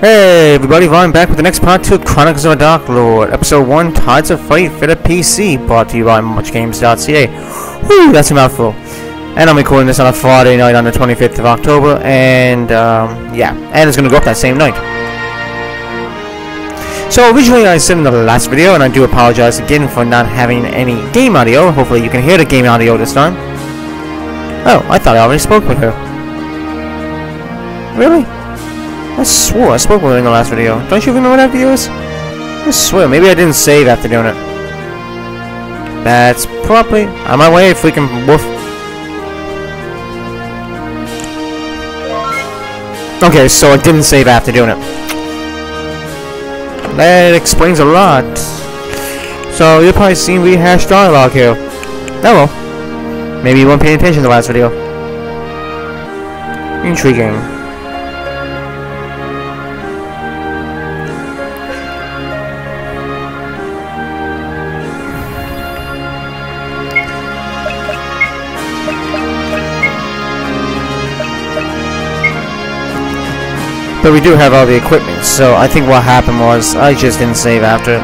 Hey everybody, Vaughn back with the next part 2 of Chronicles of a Dark Lord, Episode 1, Tides of Fate for the PC, brought to you by MuchGames.ca. Whew, that's a mouthful. And I'm recording this on a Friday night on the 25th of October, and, um, yeah, and it's gonna go up that same night. So originally I said in the last video, and I do apologize again for not having any game audio, hopefully you can hear the game audio this time. Oh, I thought I already spoke with her. Really? I swore I spoke with her in the last video. Don't you remember that, viewers? I swear, maybe I didn't save after doing it. That's probably on my way, freaking wolf. Okay, so I didn't save after doing it. That explains a lot. So you're probably seeing rehashed dialogue here. Oh well. Maybe you weren't paying attention to the last video. Intriguing. But we do have all the equipment, so I think what happened was I just didn't save after.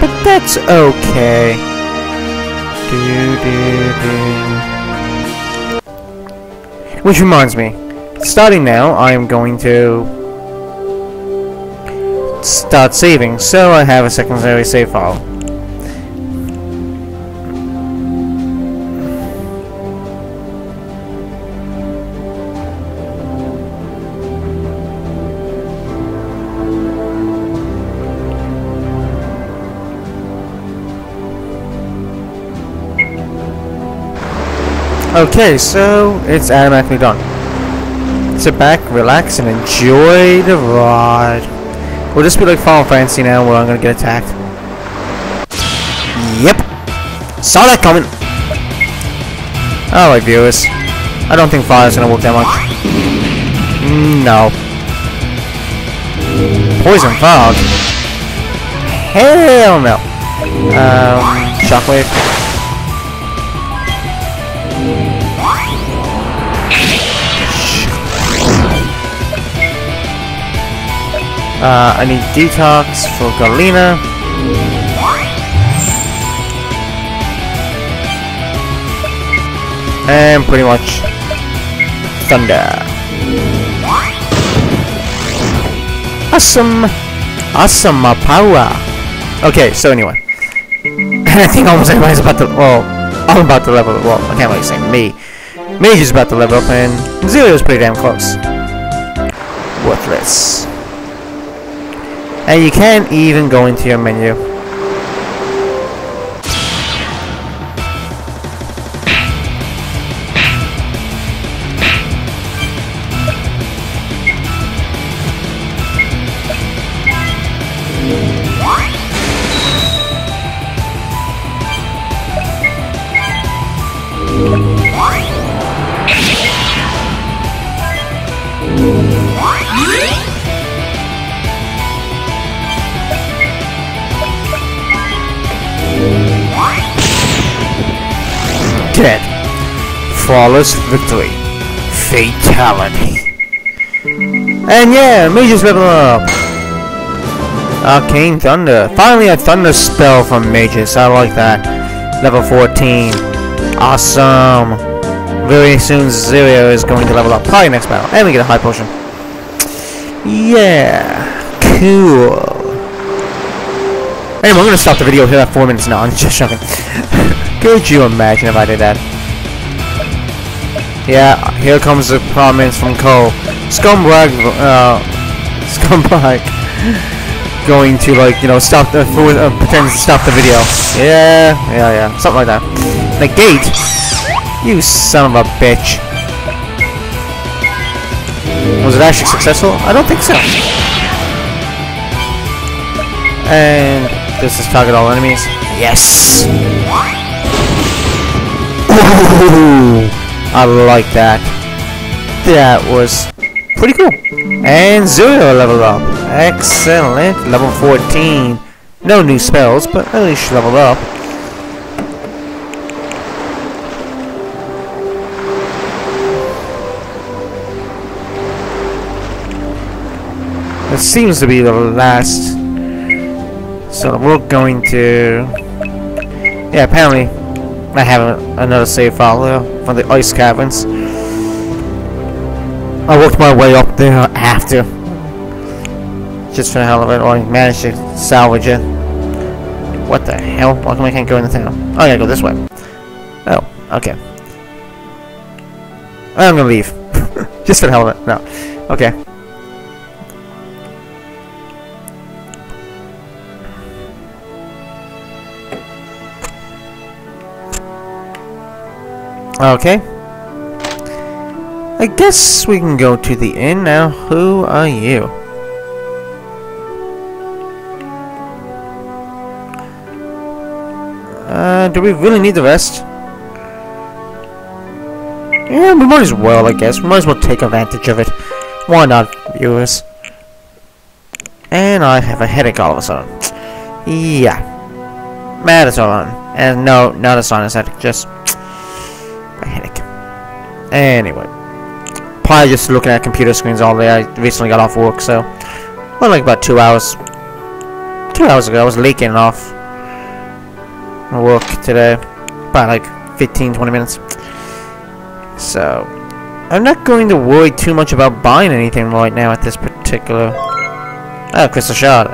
But that's okay. Which reminds me, starting now, I am going to start saving, so I have a secondary save file. Okay, so it's automatically done. Sit back, relax, and enjoy the ride. We'll this be like Final Fantasy now where I'm gonna get attacked? Yep. Saw that coming. Alright, viewers. I don't think fire's gonna work that much. No. Poison fog? Hell no. Um, shockwave. Uh, I need detox for Galena. And pretty much thunder. Awesome! Awesome power! Okay, so anyway. I think almost everybody's about to, well, I'm about to level, well, I can't really say me. Mage is about to level up, and Zillio's pretty damn close. Worthless. And you can't even go into your menu. Dead. Flawless victory. Fatality. And yeah, mages level up. Arcane Thunder. Finally a Thunder spell from mages. I like that. Level 14. Awesome. Very soon Zillio is going to level up. Probably next battle. And we get a high potion. Yeah. Cool. Anyway, I'm gonna stop the video here at 4 minutes now. I'm just joking. Could you imagine if I did that? Yeah, here comes the comments from Cole. Scumbag, uh, scumbag, going to like, you know, stop the, uh, pretend to stop the video. Yeah, yeah, yeah, something like that. Negate? You son of a bitch. Was it actually successful? I don't think so. And this is target all enemies. Yes! Ooh, I like that. That was pretty cool. And Zillio leveled up. Excellent. Level 14. No new spells, but at least she leveled up. This seems to be the last. So we're going to... Yeah, apparently I have a, another save file uh, there from the ice caverns. I worked my way up there after. Just for the hell of it, or I managed to salvage it. What the hell? Why come I can't go in the town? Oh, I gotta go this way. Oh, okay. I'm gonna leave. Just for the hell of it. No. Okay. Okay. I guess we can go to the inn now. Who are you? Uh, do we really need the rest? Yeah, we might as well, I guess. We might as well take advantage of it. Why not, viewers? And I have a headache all of a sudden. Yeah. Melatonin. And no, not a sinus headache, just. Anyway. Probably just looking at computer screens all day. I recently got off work, so... Well, like about two hours. Two hours ago, I was leaking off work today. About like 15-20 minutes. So, I'm not going to worry too much about buying anything right now at this particular... Oh, crystal shard.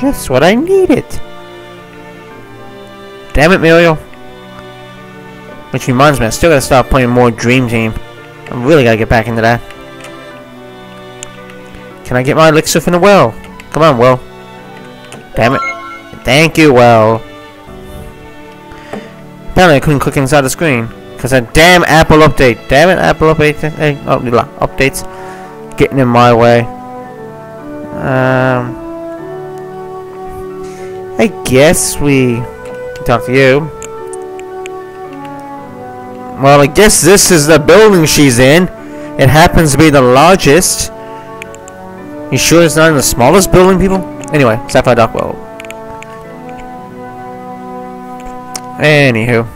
Just what I needed. Damn it, Muriel. Which reminds me, I still gotta start playing more Dream Team. I really gotta get back into that. Can I get my elixir from the well? Come on, well. Damn it. Thank you, well. Apparently I couldn't click inside the screen. Because that damn Apple update. Damn it, Apple update. Hey, oh, updates. Getting in my way. Um, I guess we can talk to you. Well, I guess this is the building she's in. It happens to be the largest. You sure it's not in the smallest building, people? Anyway, Sapphire Darkwell. Anywho.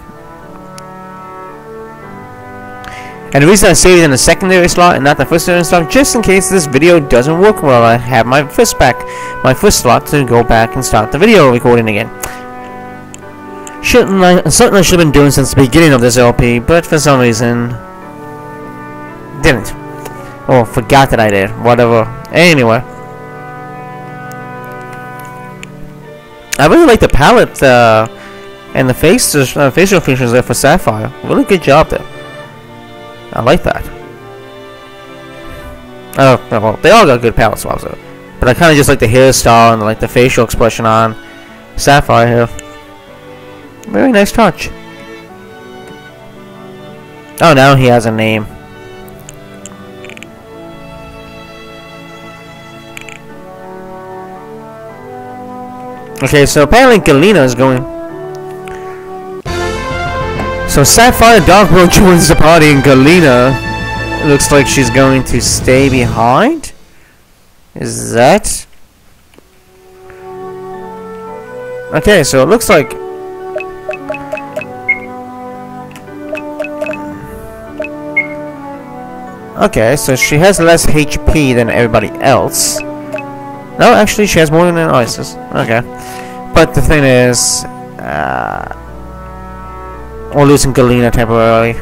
And the reason I saved in the secondary slot and not the first slot, just in case this video doesn't work well, I have my first back, my first slot to go back and start the video recording again. Shouldn't I, certainly should have been doing since the beginning of this LP, but for some reason, didn't. Or forgot that I did, whatever. Anyway. I really like the palette, uh, and the faces, uh, facial features there for Sapphire. Really good job there. I like that. Oh, well, they all got good palette swaps though. But I kind of just like the hairstyle and like the facial expression on Sapphire here. Very nice touch. Oh, now he has a name. Okay, so apparently Galena is going so Sapphire Darkworld joins the party and Galena looks like she's going to stay behind? Is that? Okay, so it looks like... Okay, so she has less HP than everybody else. No, actually she has more than Isis. Okay. But the thing is... Uh, we're losing Galena temporarily.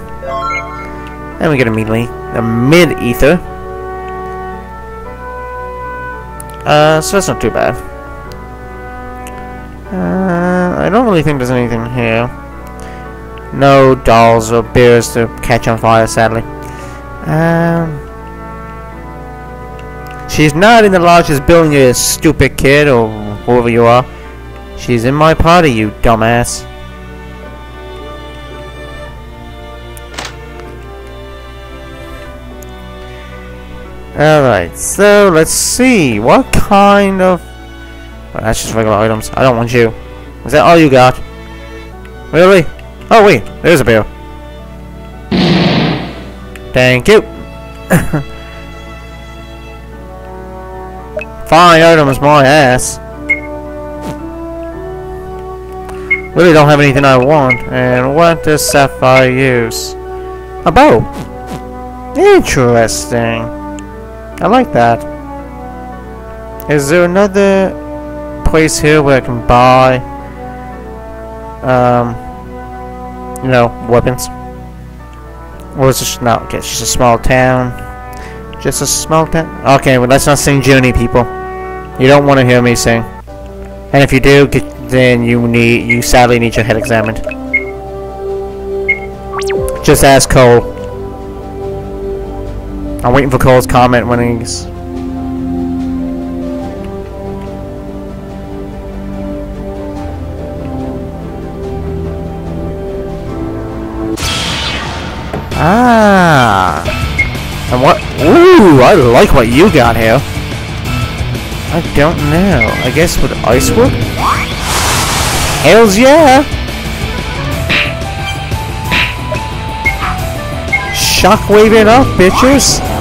And we get immediately a mid-ether. Uh, so that's not too bad. Uh, I don't really think there's anything here. No dolls or bears to catch on fire, sadly. Um, she's not in the largest building, you stupid kid, or whoever you are. She's in my party, you dumbass. Alright, so let's see. What kind of... Well, that's just regular items. I don't want you. Is that all you got? Really? Oh, wait. There's a bear. Thank you. Fine items, my ass. Really don't have anything I want. And what does Sapphire use? A bow. Interesting. I like that. Is there another place here where I can buy, um, you know, weapons? Or is this not? Okay, it's just a small town. Just a small town. Okay, well let's not sing Journey, people. You don't want to hear me sing. And if you do, get, then you need, you sadly need your head examined. Just ask Cole. I'm waiting for Cole's comment when he's Ah. And what? Ooh, I like what you got here. I don't know. I guess with ice work? Hells yeah! Shockwave it up, bitches!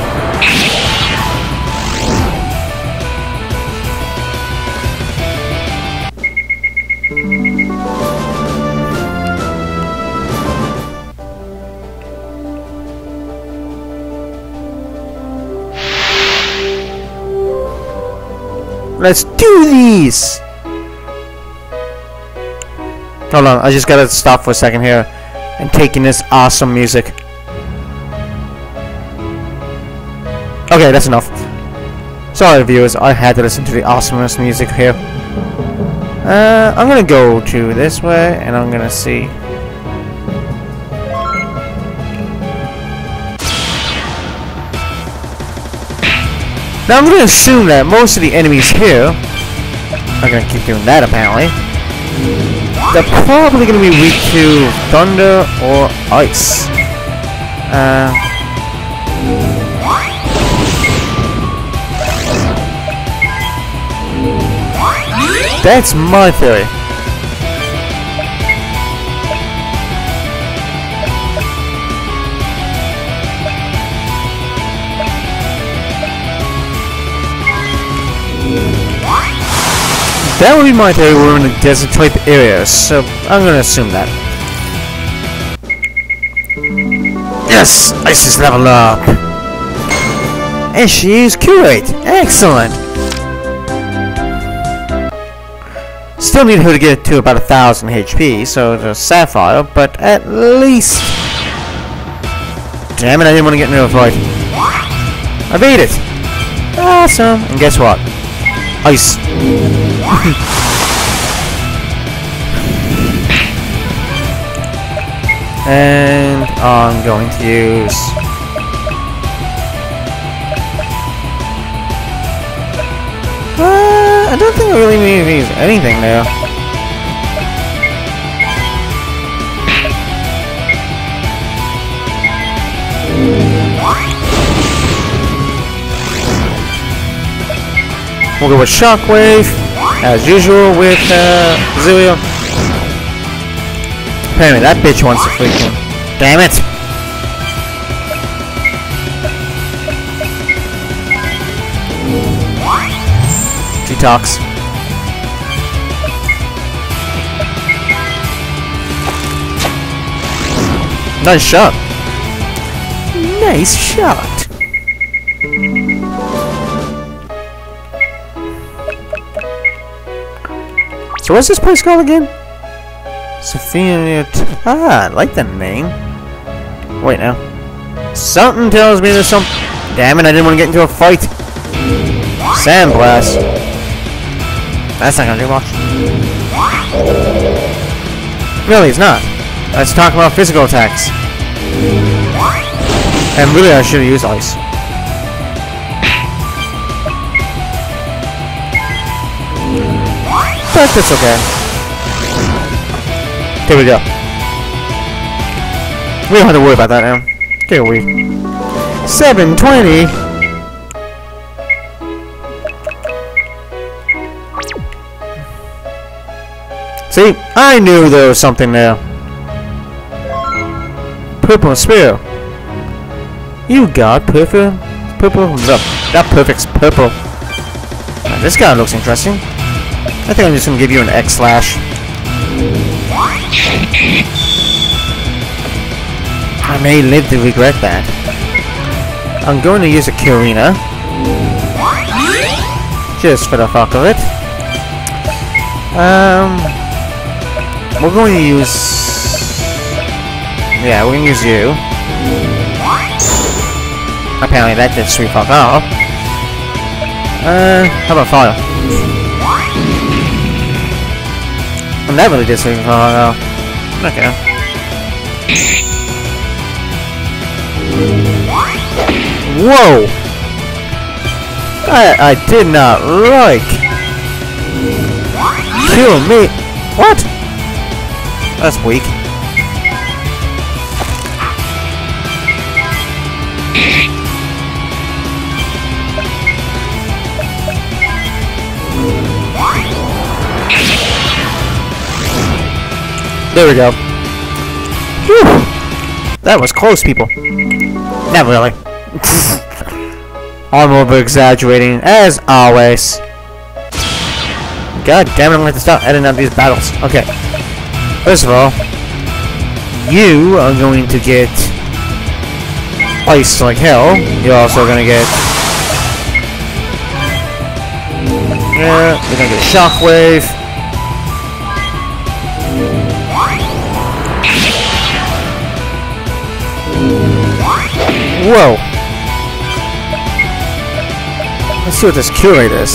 Let's do these! Hold on, I just gotta stop for a second here and take in this awesome music. Okay, that's enough. Sorry viewers, I had to listen to the awesomeness music here. Uh, I'm gonna go to this way and I'm gonna see. Now I'm gonna assume that most of the enemies here are gonna keep doing that apparently. They're probably gonna be weak to thunder or ice. Uh, that's my theory. That would be my theory, we're in a desert type area, so I'm gonna assume that. Yes! Isis level up! And she is curate! Excellent! Still need her to get to about a thousand HP, so the Sapphire, but at least... Damn it, I didn't want to get into a fight. I beat it! Awesome! And guess what? Ice. and I'm going to use uh, I don't think I really need to use anything now. We'll go with Shockwave, as usual with uh, Zilio. Apparently that bitch wants to freaking... Damn it! Detox. Nice shot. Nice shot. So what's this place called again? Sophia... Ah, I like the name. Wait now. Something tells me there's some... Damn it, I didn't want to get into a fight. Sandblast. That's not gonna do much. Really, it's not. Let's talk about physical attacks. And really, I should have used ice. But that's okay. Here we go. We don't have to worry about that now. Here we. 720! See, I knew there was something there. Purple spear. You got purple, purple, no, that perfect's purple. Now, this guy looks interesting. I think I'm just gonna give you an X slash. I may live to regret that. I'm going to use a Kirina. just for the fuck of it. Um, we're going to use. Yeah, we're gonna use you. Apparently that did sweet fuck off. Uh, how about fire? And that really did sweet fuck off. Okay. Whoa! I, I did not like. Kill me. What? That's weak. There we go. Whew. That was close, people. Not really. I'm over exaggerating, as always. God damn it, I'm going to stop editing out these battles. Okay. First of all, you are going to get ice like hell. You're also going to get... Yeah, you're going to get shockwave. Whoa! Let's see what this Q rate is.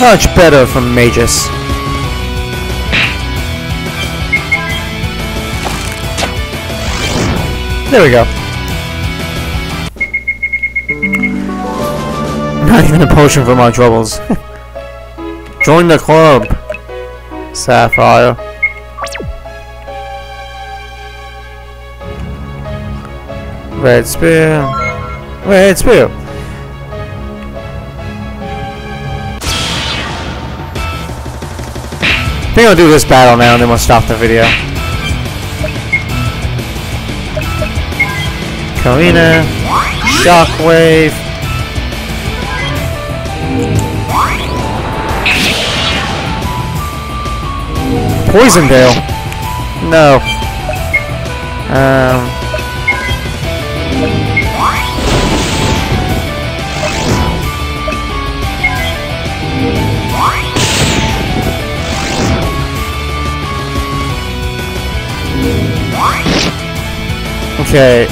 Much better from Magus. There we go. Not even a potion for my troubles. Join the club, Sapphire. Red Spear. Red Spear. I think I'll do this battle now and then we'll stop the video. Karina. Shockwave. Poison Tail. No. Um. Okay.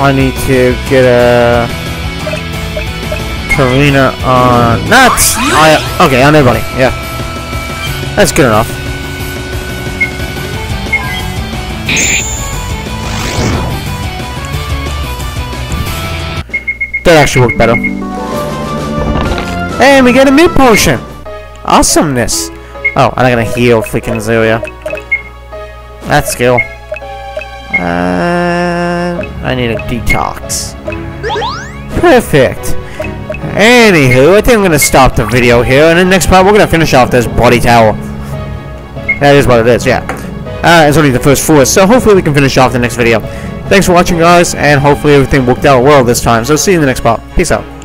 I need to get a Karina on nuts. I okay on everybody. Yeah, that's good enough. That actually worked better. And we get a mid potion. Awesomeness. Oh, I'm not gonna heal freaking Zelia. That skill. Uh, I need a detox. Perfect. Anywho, I think I'm going to stop the video here, and in the next part we're going to finish off this body tower. That is what it is, yeah. Uh, it's only the first four, so hopefully we can finish off the next video. Thanks for watching, guys, and hopefully everything worked out well this time. So see you in the next part. Peace out.